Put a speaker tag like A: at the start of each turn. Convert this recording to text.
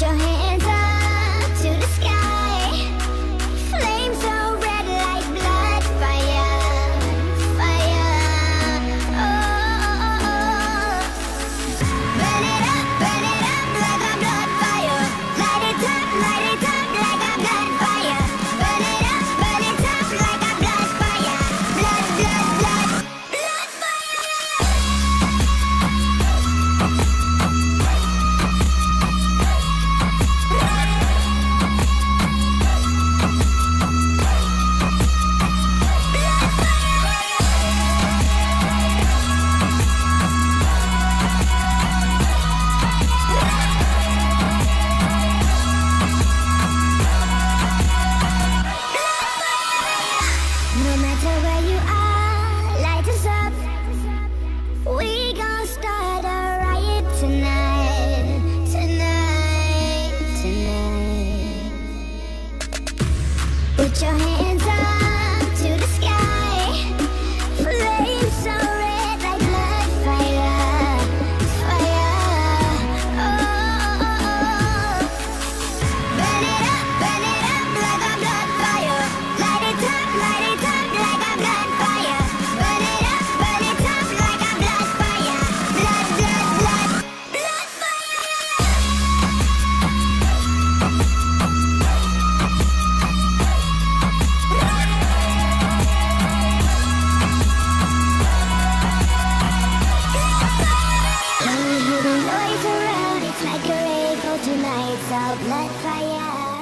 A: चाहे your hand It's all blood fire.